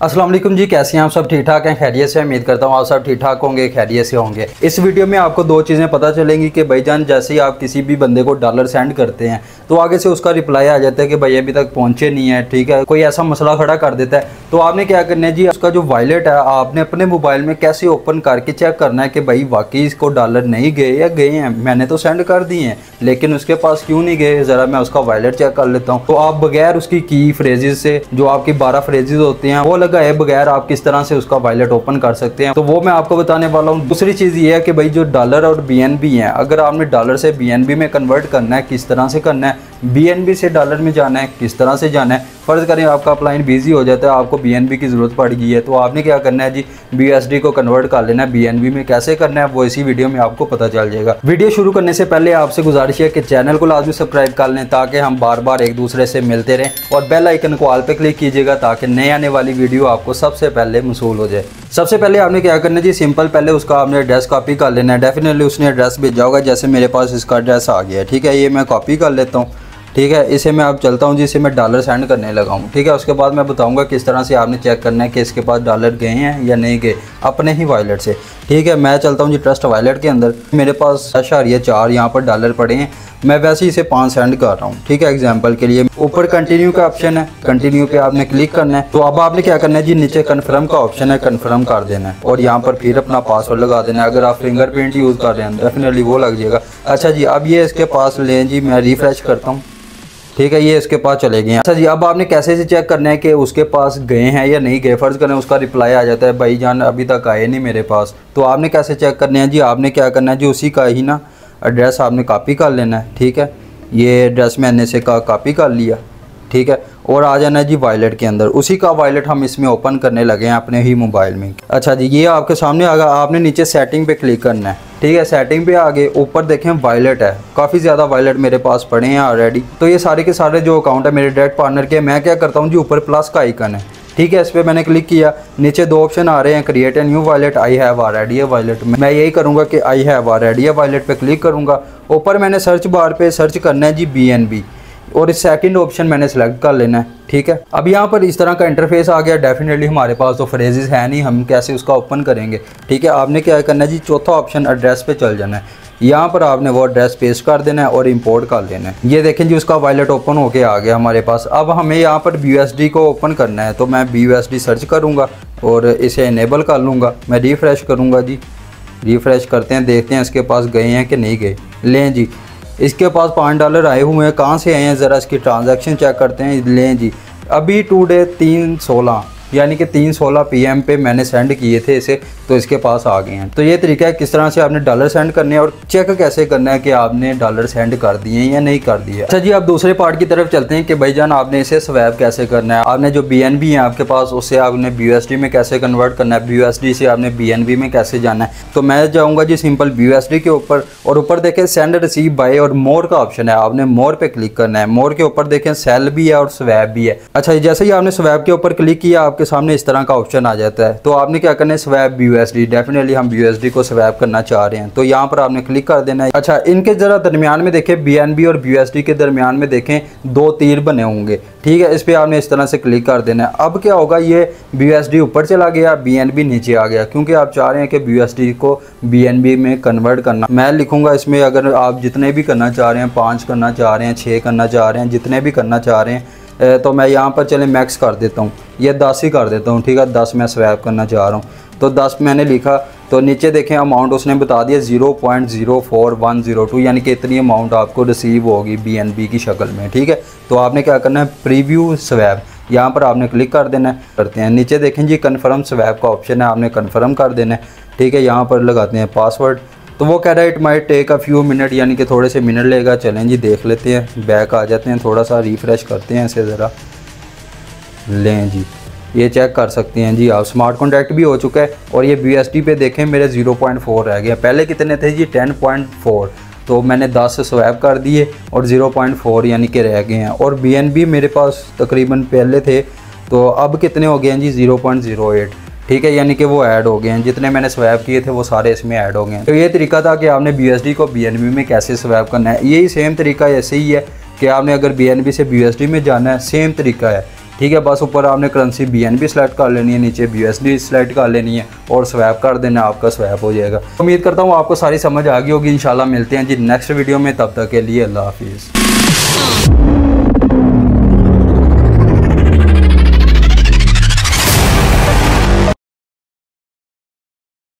वालेकुम जी, कैसे हैं आप सब? ठीक ठाक हैं? खैरियत से उम्मीद करता हूँ आप सब ठीक ठाक होंगे, खैरियत से होंगे। इस वीडियो में आपको दो चीज़ें पता चलेंगी कि भाई जान, जैसे ही आप किसी भी बंदे को डॉलर सेंड करते हैं तो आगे से उसका रिप्लाई आ जाता है कि भाई अभी तक पहुँचे नहीं है, ठीक है? कोई ऐसा मसला खड़ा कर देता है तो आपने क्या करना है जी, उसका जो वॉलेट है, आपने अपने मोबाइल में कैसे ओपन करके चेक करना है कि भाई वाकई इसको डॉलर नहीं गए या गए हैं? मैंने तो सेंड कर दिए हैं, लेकिन उसके पास क्यों नहीं गए? ज़रा मैं उसका वॉलेट चेक कर लेता हूँ। तो आप बगैर उसकी की फ्रेजेज से, जो आपकी बारह फ्रेजेस होते हैं, वो लगाए बगैर आप किस तरह से उसका वॉलेट ओपन कर सकते हैं। तो वो मैं आपको बताने वाला हूँ। दूसरी चीज़ ये है कि भाई जो डॉलर और बी है, अगर आपने डॉलर से बी में कन्वर्ट करना है, किस तरह से करना है बी से डॉलर में जाना है, किस तरह से जाना है फ़र्ज़ करें आपका अपलाइन बिज़ी हो जाता है, आपको BNB की ज़रूरत पड़ गई है तो आपने क्या करना है जी? बी को कन्वर्ट कर लेना है बी में कैसे करना है, वो इसी वीडियो में आपको पता चल जाएगा। वीडियो शुरू करने से पहले आपसे गुजारिश है कि चैनल को लाजमी सब्सक्राइब कर लें, ताकि हम बार बार एक दूसरे से मिलते रहें, और बेल आइकन को आल पर क्लिक कीजिएगा, ताकि नए आने वाली वीडियो आपको सबसे पहले मसू हो जाए। सबसे पहले आपने क्या करना है जी? सिंपल पहले उसका आपने एड्रेस कॉपी कर लेना है। डेफिनेटली उसने एड्रेस भेजा होगा, जैसे मेरे पास इसका एड्रेस आ गया ठीक है? ये मैं कॉपी कर लेता हूँ। ठीक है, इसे मैं अब चलता हूँ जिसे मैं डॉलर सेंड करने लगा हूँ। ठीक है, उसके बाद मैं बताऊँगा किस तरह से आपने चेक करना है कि इसके पास डॉलर गए हैं या नहीं गए, अपने ही वॉलेट से। ठीक है, मैं चलता हूँ जी ट्रस्ट वॉलेट के अंदर। मेरे पास अशारिया चार यहाँ पर डॉलर पड़े हैं। मैं वैसे ही इसे पाँच सेंड कर रहा हूँ। ठीक है एग्ज़ाम्पल के लिए। ऊपर कंटिन्यू का ऑप्शन है कंटिन्यू पे आपने क्लिक करना है। तो अब आपने क्या करना है जी, नीचे कन्फर्म का ऑप्शन है कन्फर्म कर देना है। और यहाँ पर फिर अपना पासवर्ड लगा देना है। अगर आप फिंगरप्रिंट यूज़ कर रहे हैं डेफिनेटली वो लग जाएगा। अच्छा जी, अब ये इसके पास लें जी, मैं रिफ्रेश करता हूँ। ठीक है, ये इसके पास चले गए अच्छा जी, अब आपने कैसे से चेक करना है कि उसके पास गए हैं या नहीं गए? फ़र्ज़ करें, उसका रिप्लाई आ जाता है, भाई जान, अभी तक आए नहीं मेरे पास। तो आपने कैसे चेक करना है? जी, आपने क्या करना है? जी, उसी का ही ना एड्रेस आपने कापी कर लेना है, ठीक है? ये एड्रेस मैंने से का कापी कर लिया, ठीक है? और आ जाना है जी वायलेट के अंदर। उसी का वायलेट हम इसमें ओपन करने लगे हैं अपने ही मोबाइल में। अच्छा जी, ये आपके सामने आ गया आपने नीचे सेटिंग पे क्लिक करना है ठीक है सेटिंग पे आगे ऊपर देखें वायलेट है। काफ़ी ज़्यादा वायलेट मेरे पास पड़े हैं ऑलरेडी तो ये सारे के सारे जो अकाउंट है मेरे डायरेक्ट पार्टनर के, मैं क्या करता हूँ जी, ऊपर प्लस का आइकन है। ठीक है, इस पर मैंने क्लिक किया। नीचे दो ऑप्शन आ रहे हैं create a new wallet I have already है वॉलेट मैं यही करूँगा कि I have already a wallet पर क्लिक करूँगा। ऊपर मैंने सर्च बार पे सर्च करना है जी बी एन बी और इस सेकंड ऑप्शन मैंने सेलेक्ट कर लेना है, ठीक है? अब यहाँ पर इस तरह का इंटरफेस आ गया डेफिनेटली हमारे पास तो फ्रेजेस है नहीं, हम कैसे उसका ओपन करेंगे, ठीक है? आपने क्या करना है जी, चौथा ऑप्शन एड्रेस पे चल जाना है। यहाँ पर आपने वो एड्रेस पेस्ट कर देना है और इंपोर्ट कर देना है। ये देखें जी, उसका वायलेट ओपन होके आ गया हमारे पास। अब हमें यहाँ पर बी को ओपन करना है तो मैं बी सर्च करूँगा और इसे इनेबल कर लूँगा। मैं रिफ़्रेश करूँगा जी। रिफ़्रेश करते हैं, देखते हैं इसके पास गए हैं कि नहीं गए। लें जी इसके पास पाँच डॉलर आए हुए हैं। कहाँ से आए हैं? ज़रा इसकी ट्रांजैक्शन चेक करते हैं। लें जी। अभी टू डे तीन सोलह। यानी कि तीन सोलह पी एम पे मैंने सेंड किए थे इसे तो इसके पास आ गए हैं। तो ये तरीका है, किस तरह से आपने डॉलर सेंड करने हैं और चेक कैसे करना है कि आपने डॉलर सेंड कर दिए या नहीं कर दिए। अच्छा जी आप दूसरे पार्ट की तरफ़ चलते हैं कि भाई जान, आपने इसे स्वैप कैसे करना है? आपने जो बी एन बी है आपके पास, उससे आपने बी एस डी में कैसे कन्वर्ट करना है? बी एस डी से आपने बी एन बी में कैसे जाना है? तो मैं जाऊँगा जी सिंपल बी एस डी के ऊपर और ऊपर देखें सेंड रिसीव बाय और मोर का ऑप्शन है। आपने मोर पे क्लिक करना है। मोर के ऊपर देखें सेल भी है और स्वैप भी है। अच्छा जैसे ही आपने स्वैप के ऊपर क्लिक किया आपके सामने इस तरह का ऑप्शन आ जाता है। तो आपने क्या करना है? स्वैप बी डेफिनेटली हम बी को स्वैप करना चाह रहे हैं। तो यहाँ पर आपने क्लिक कर देना है। अच्छा इनके ज़रा दरमियान में देखें। बीएनबी और बी के दरमियान में देखें, दो तीर बने होंगे। ठीक है, इस पर आपने इस तरह से क्लिक कर देना है। अब क्या होगा? ये बी ऊपर चला गया BNB नीचे आ गया। क्योंकि आप चाह रहे हैं कि बी को BNB में कन्वर्ट करना। मैं लिखूँगा इसमें, अगर आप जितने भी करना चाह रहे हैं, पाँच करना चाह रहे हैं छः करना चाह रहे हैं, जितने भी करना चाह रहे हैं तो मैं यहाँ पर चले मैक्स कर देता हूँ। ये दस ही कर देता हूँ, ठीक है? दस मैं स्वैप करना चाह रहा हूँ। तो दस मैंने लिखा तो नीचे देखें अमाउंट उसने बता दिया zero point zero four one zero two यानी कि इतनी अमाउंट आपको रिसीव होगी बी एन बी की शक्ल में, ठीक है? तो आपने क्या करना है? प्रीव्यू स्वैप यहाँ पर आपने क्लिक कर देना है, करते हैं। नीचे देखें जी कन्फर्म स्वैप का ऑप्शन है, आपने कन्फर्म कर देना है, ठीक है? यहाँ पर लगाते हैं पासवर्ड तो वो कह रहा है it may take a few minute यानी कि थोड़े से मिनट लेगा। चलें जी, देख लेते हैं बैक आ जाते हैं, थोड़ा सा रिफ़्रेश करते हैं इसे ज़रा। लें जी। ये चेक कर सकते हैं जी आप। स्मार्ट कॉन्टैक्ट भी हो चुका है और ये बी पे देखें, मेरे 0.4 रह गया। पहले कितने थे जी? 10.4 तो मैंने 10 स्वैप कर दिए और 0.4 यानी कि रह गए हैं। और बीएनबी मेरे पास तकरीबन पहले थे तो अब कितने हो गए हैं जी? 0.08 ठीक है, यानी कि वो ऐड हो गए हैं। जितने मैंने स्वैप किए थे, वो सारे इसमें ऐड हो गए हैं। तो ये तरीका था कि आपने बीएसडी को बीएनबी में कैसे स्वैप करना है। यही सेम तरीका ऐसे ही है कि आपने अगर बीएनबी से बीएसडी में जाना है सेम तरीका है। ठीक है, बस ऊपर आपने करंसी बी एन सेलेक्ट कर लेनी है, नीचे बी एस डी सेलेक्ट कर लेनी है और स्वैप कर देना, आपका स्वैप हो जाएगा। उम्मीद करता हूँ आपको सारी समझ आ गई होगी। इंशाल्लाह मिलते हैं जी नेक्स्ट वीडियो में, तब तक के लिए अल्लाह हाफिज़।